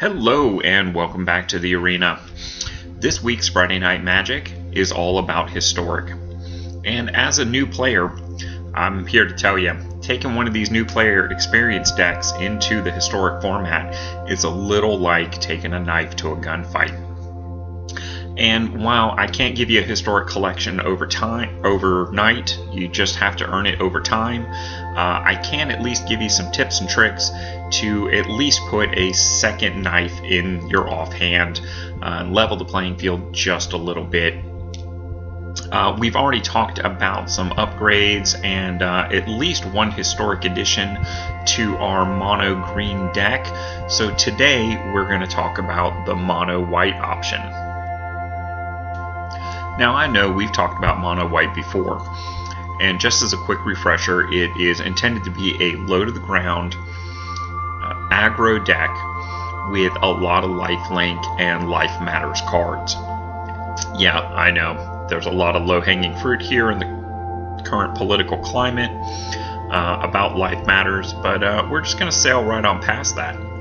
Hello and welcome back to the arena. This week's Friday Night Magic is all about Historic. And as a new player, I'm here to tell you, taking one of these new player experience decks into the Historic format is a little like taking a knife to a gunfight. And while I can't give you a historic collection over time, overnight, you just have to earn it over time. Uh, I can at least give you some tips and tricks to at least put a second knife in your offhand uh, and level the playing field just a little bit. Uh, we've already talked about some upgrades and uh, at least one historic addition to our mono green deck. So today we're going to talk about the mono white option. Now I know we've talked about mono white before, and just as a quick refresher, it is intended to be a low to the ground uh, aggro deck with a lot of life link and life matters cards. Yeah, I know there's a lot of low hanging fruit here in the current political climate uh, about life matters, but uh, we're just going to sail right on past that.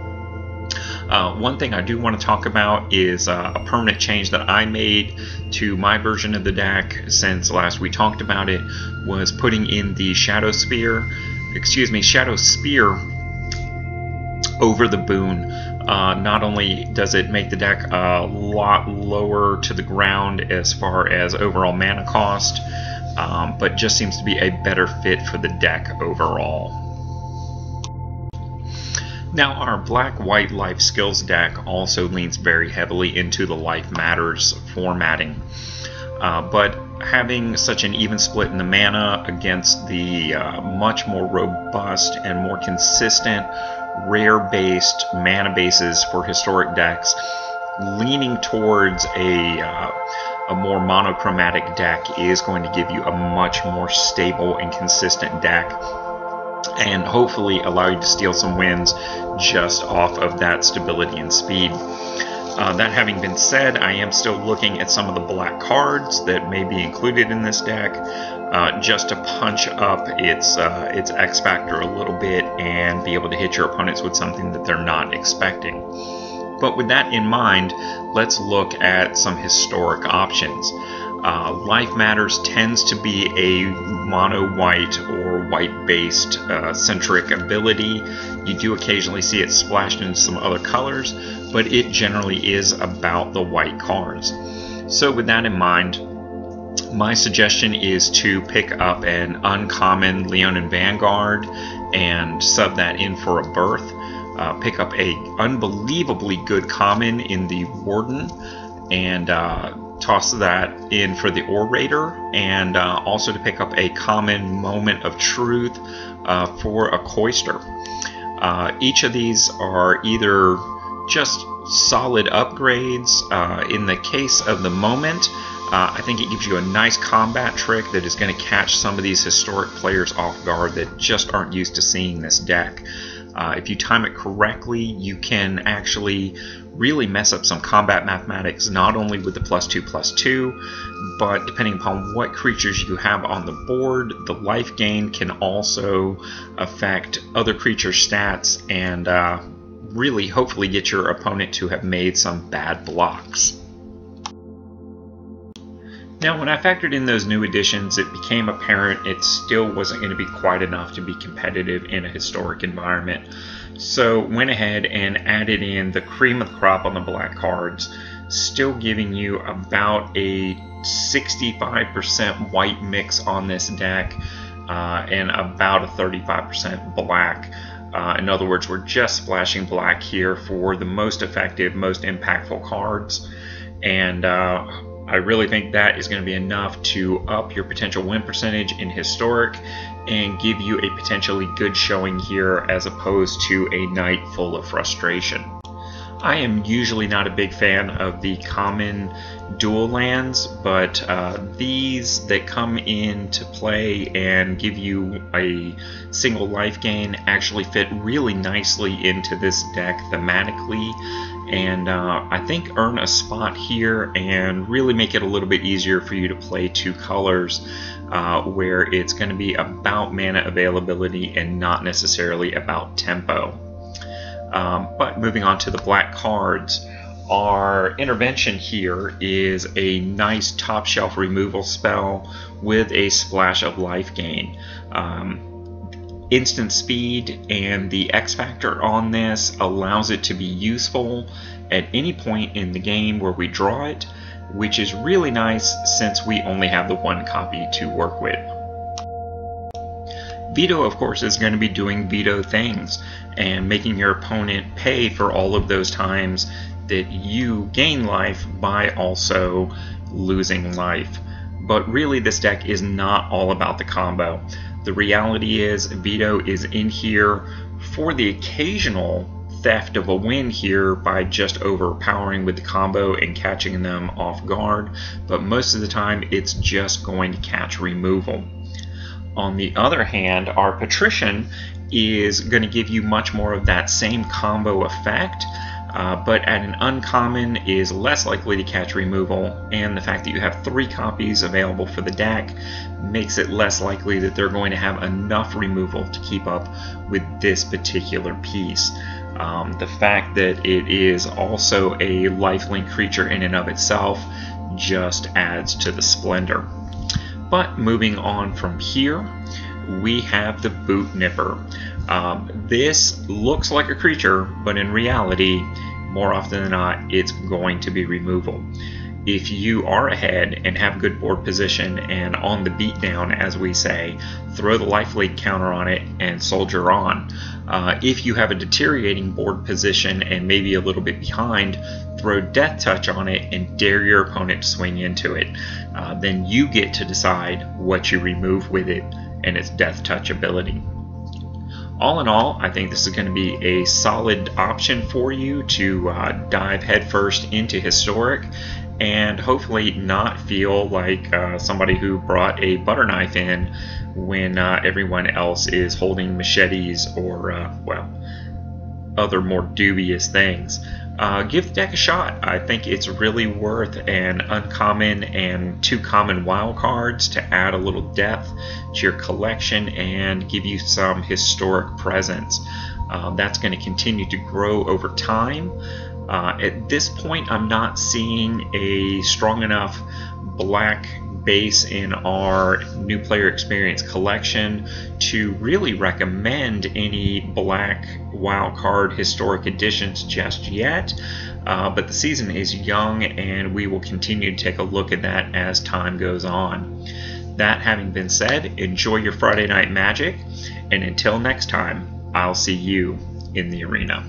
Uh, one thing I do want to talk about is uh, a permanent change that I made to my version of the deck since last we talked about it was putting in the Shadow Spear, excuse me, Shadow Spear over the boon. Uh, not only does it make the deck a lot lower to the ground as far as overall mana cost, um, but just seems to be a better fit for the deck overall. Now, our Black White Life Skills deck also leans very heavily into the Life Matters formatting. Uh, but having such an even split in the mana against the uh, much more robust and more consistent rare based mana bases for historic decks, leaning towards a, uh, a more monochromatic deck is going to give you a much more stable and consistent deck and hopefully allow you to steal some wins just off of that stability and speed. Uh, that having been said, I am still looking at some of the black cards that may be included in this deck, uh, just to punch up its uh, its X factor a little bit and be able to hit your opponents with something that they're not expecting. But with that in mind, let's look at some historic options. Uh, Life Matters tends to be a mono white or white based uh, centric ability. You do occasionally see it splashed into some other colors, but it generally is about the white cards. So, with that in mind, my suggestion is to pick up an uncommon Leonin Vanguard and sub that in for a berth. Uh, pick up a unbelievably good common in the Warden and uh, toss that in for the orator and uh, also to pick up a common moment of truth uh, for a Cloister. Uh, each of these are either just solid upgrades. Uh, in the case of the moment, uh, I think it gives you a nice combat trick that is going to catch some of these historic players off guard that just aren't used to seeing this deck. Uh, if you time it correctly, you can actually really mess up some combat mathematics, not only with the plus 2 plus 2, but depending upon what creatures you have on the board, the life gain can also affect other creature stats and uh, really hopefully get your opponent to have made some bad blocks. Now, when I factored in those new additions, it became apparent it still wasn't going to be quite enough to be competitive in a historic environment. So, went ahead and added in the cream of the crop on the black cards, still giving you about a 65% white mix on this deck uh, and about a 35% black. Uh, in other words, we're just splashing black here for the most effective, most impactful cards. And uh, I really think that is going to be enough to up your potential win percentage in Historic and give you a potentially good showing here as opposed to a night full of frustration. I am usually not a big fan of the common dual lands, but uh, these that come into play and give you a single life gain actually fit really nicely into this deck thematically and uh, I think earn a spot here and really make it a little bit easier for you to play two colors uh, where it's going to be about mana availability and not necessarily about tempo. Um, but moving on to the black cards, our intervention here is a nice top shelf removal spell with a splash of life gain. Um, instant speed and the X factor on this allows it to be useful at any point in the game where we draw it, which is really nice since we only have the one copy to work with. Vito, of course, is going to be doing veto things and making your opponent pay for all of those times that you gain life by also losing life. But really, this deck is not all about the combo. The reality is, Vito is in here for the occasional theft of a win here by just overpowering with the combo and catching them off guard, but most of the time it's just going to catch removal. On the other hand, our Patrician is going to give you much more of that same combo effect, uh, but at an uncommon is less likely to catch removal, and the fact that you have three copies available for the deck makes it less likely that they're going to have enough removal to keep up with this particular piece. Um, the fact that it is also a lifelink creature in and of itself just adds to the splendor. But moving on from here, we have the Boot Nipper. Um, this looks like a creature, but in reality, more often than not, it's going to be removal. If you are ahead and have good board position and on the beatdown, as we say, throw the lifelink counter on it and soldier on. Uh, if you have a deteriorating board position and maybe a little bit behind, throw Death Touch on it and dare your opponent to swing into it. Uh, then you get to decide what you remove with it and its Death Touch ability. All in all, I think this is going to be a solid option for you to uh, dive headfirst into Historic and hopefully not feel like uh, somebody who brought a butter knife in when uh, everyone else is holding machetes or, uh, well, other more dubious things uh, give the deck a shot. I think it's really worth an uncommon and two common wild cards to add a little depth to your collection and give you some historic presence. Uh, that's going to continue to grow over time. Uh, at this point, I'm not seeing a strong enough black base in our new player experience collection to really recommend any black wildcard historic editions just yet. Uh, but the season is young and we will continue to take a look at that as time goes on. That having been said, enjoy your Friday Night Magic, and until next time, I'll see you in the arena.